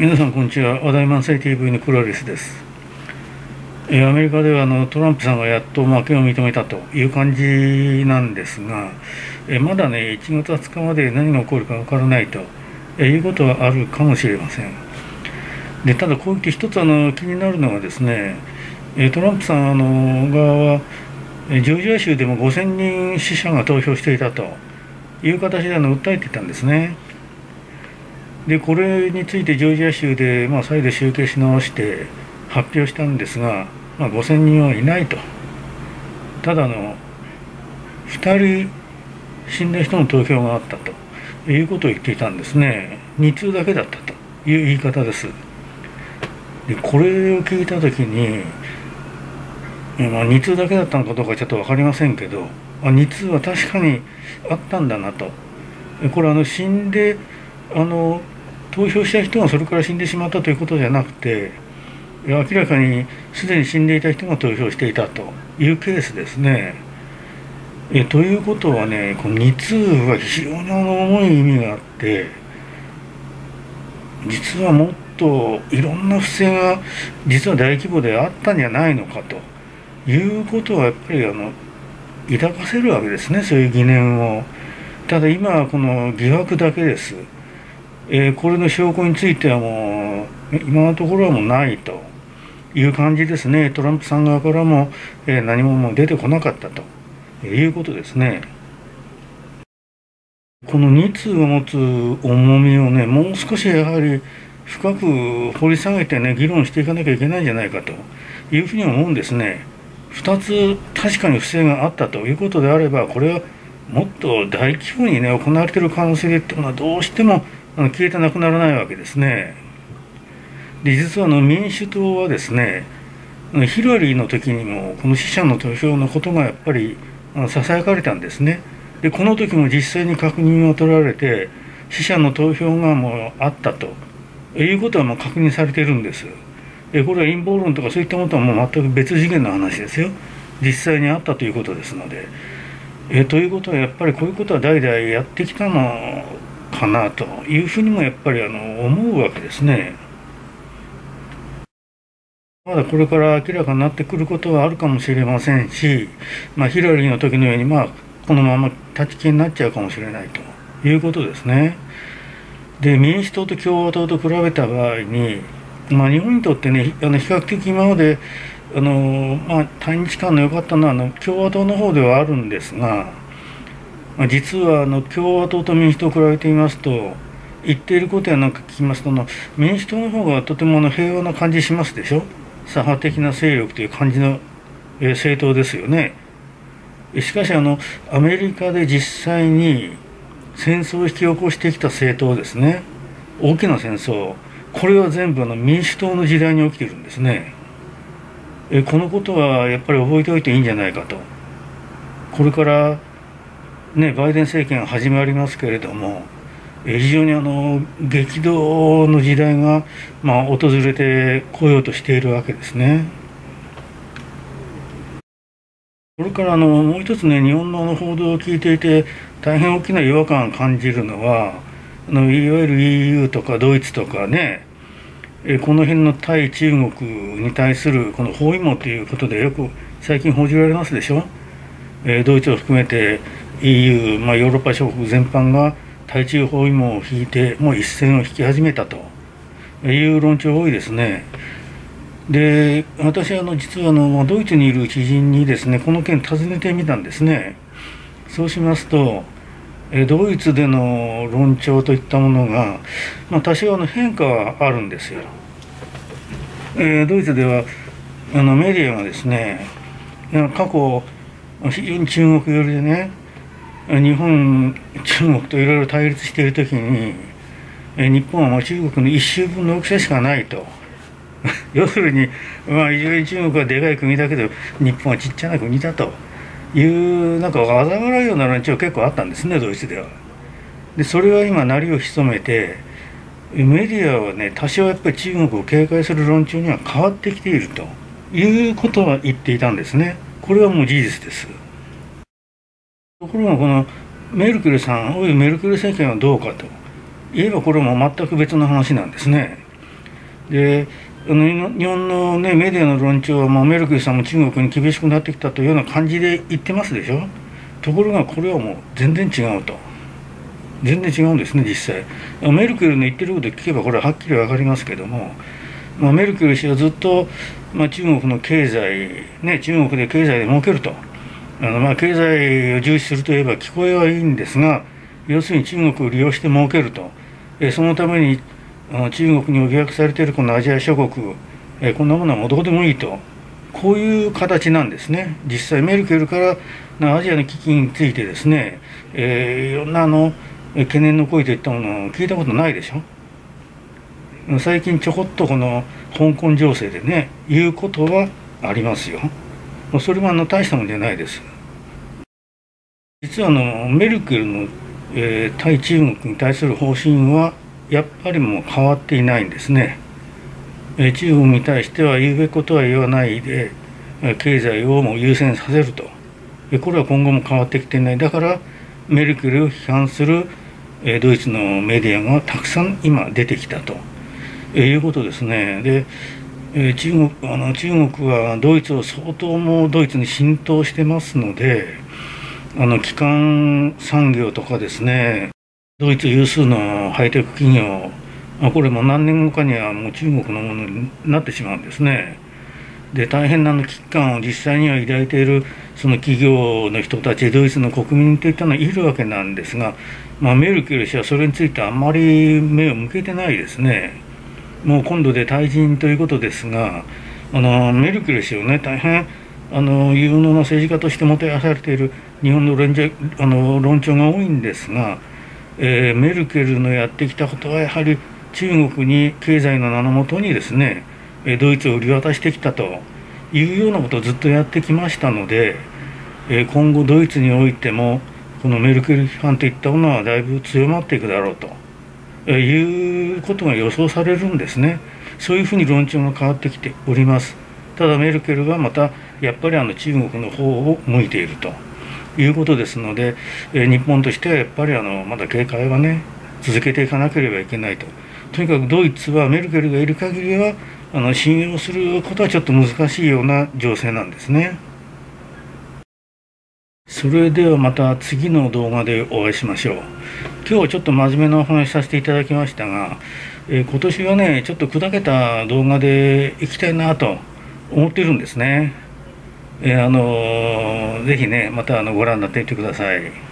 皆さんこんにちは。話題満載 TV のクラリスです。えアメリカではあのトランプさんがやっと負けを認めたという感じなんですがえまだね1月20日まで何が起こるかわからないとえいうことはあるかもしれません。でただこう言って一つあの気になるのはですねえトランプさんあの側はジョージア州でも5000人死者が投票していたという形であの訴えていたんですね。でこれについてジョージア州で、まあ、再度集計し直して発表したんですが、まあ、5000人はいないと。ただの2人死んだ人の投票があったということを言っていたんですね。2通だけだったという言い方です。でこれを聞いた時にまあ、2通だけだったのかどうかちょっと分かりませんけど2通は確かにあったんだなとこれあの死んであの投票した人がそれから死んでしまったということじゃなくて明らかにすでに死んでいた人が投票していたというケースですね。えということはねこの2通は非常に重い意味があって実はもっといろんな不正が実は大規模であったんじゃないのかと。いうことはやっぱりあの抱かせるわけですねそういう疑念をただ今はこの疑惑だけです、えー、これの証拠についてはもう今のところはもうないという感じですねトランプさん側からも、えー、何ももう出てこなかったということですねこの2通が持つ重みをねもう少しやはり深く掘り下げてね議論していかなきゃいけないんじゃないかというふうに思うんですね。2つ確かに不正があったということであればこれはもっと大規模にね行われている可能性っていうのはどうしてもあの消えてなくならないわけですね。で実はあの民主党はですねヒラリーの時にもこの死者の投票のことがやっぱりささやかれたんですね。でこの時も実際に確認を取られて死者の投票がもうあったということはもう確認されているんです。えこれは陰謀論とかそういったものとはもう全く別次元の話ですよ実際にあったということですので。えということはやっぱりこういうことは代々やってきたのかなというふうにもやっぱりあの思うわけですね。まだこれから明らかになってくることはあるかもしれませんし、まあ、ヒラリーの時のように、まあ、このまま立ち消えになっちゃうかもしれないということですね。で民主党と共和党と比べた場合にまあ、日本にとってねあの比較的今まであの、まあ、対日感の良かったのはあの共和党の方ではあるんですが、実はあの共和党と民主党を比べてみますと言っていることやなんか聞きますとの民主党の方がとてもの平和な感じしますでしょ？左派的な勢力という感じの、え政党ですよね。しかしあのアメリカで実際に戦争を引き起こしてきた政党ですね。大きな戦争。これは全部あの民主党の時代に起きてるんですね。えこのことはやっぱり覚えておいていいんじゃないかと。これからねバイデン政権始まりますけれども非常にあの激動の時代が、まあ、訪れてこようとしているわけですね。それからあのもう一つね日本の報道を聞いていて大変大きな違和感を感じるのはあのいわゆる EU とかドイツとかねこの辺の対中国に対するこの包囲網ということでよく最近報じられますでしょ、えドイツを含めて EU、まあ、ヨーロッパ諸国全般が対中包囲網を引いてもう一線を引き始めたという論調多いですね。で私あの実はあのドイツにいる知人にですねこの件尋ねてみたんですね。そうしますとドイツでの論調といったものが、まあ、多少の変化はあるんですよ。えー、ドイツではあのメディアがですね過去非常に中国寄りでね日本中国といろいろ対立している時に日本は中国の一周分の大きさしかないと 要するにまあ非常に中国はでかい国だけど日本はちっちゃな国だと。いうなんか嘲笑うような論調結構あったんですねドイツでは。でそれは今鳴りを潜めてメディアはね多少やっぱり中国を警戒する論調には変わってきているということは言っていたんですね。これはもう事実です。ところがこのメルケルさんおいメルケル政権はどうかと言えばこれも全く別の話なんですね。であの日本の、ね、メディアの論調は、まあ、メルケルさんも中国に厳しくなってきたというような感じで言ってますでしょ。ところがこれはもう全然違うと。全然違うんですね実際。メルケルの言ってること聞けばこれははっきり分かりますけども、まあ、メルケル氏はずっと、まあ、中国の経済ね中国で経済で儲けると。あのまあ経済を重視するといえば聞こえはいいんですが要するに中国を利用して儲けると。えそのために中国に脅迫されているこのアジア諸国えこんなものはもうどうでもいいと。こういう形なんですね。実際メルケルからアジアの危機についてですね、えー、いろんなあの懸念の声といったものを聞いたことないでしょ。最近ちょこっとこの香港情勢でね言うことはありますよ。それはあの大したもんじゃないです。実はあのメルケルの、えー、対中国に対する方針はやっぱりもう変わっていないんですね、えー、中国に対しては言うべきことは言わないでえ経済をもう優先させると。えこれは今後も変わってきていない。だからメルケルを批判するえドイツのメディアがたくさん今出てきたと。えいうことですね。でえ中国あの中国はドイツを相当もドイツに浸透してますのであの基幹産業とかですねドイツ有数のハイテク企業あこれも何年後かにはもう中国のものになってしまうんですね。で大変なの危機感を実際には抱いているその企業の人たちドイツの国民といったのはいるわけなんですが、まあ、メルケル氏はそれについてあんまり目を向けてないですねもう今度で退陣ということですがあのメルケル氏をね。大変あの有能な政治家としてもてあされている日本の論調あの論調が多いんですが、えー、メルケルのやってきたことはやはり中国に経済の名のもとにですねドイツを売り渡してきたというようなことをずっとやってきましたので今後ドイツにおいてもこのメルケル批判といったものはだいぶ強まっていくだろうと。いうことが予想されるんですねそういうふうに論調が変わってきておりますただメルケルがまたやっぱりあの中国の方を向いているということですので日本としてはやっぱりあのまだ警戒はね続けていかなければいけないととにかくドイツはメルケルがいる限りはあの信用することはちょっと難しいような情勢なんですね。それではまた次の動画でお会いしましょう。今日ちょっと真面目なお話させていただきましたが、えー、今年はね、ちょっと砕けた動画でいきたいなと思ってるんですね。えー、あのー、ぜひね、またあのご覧になっていってください。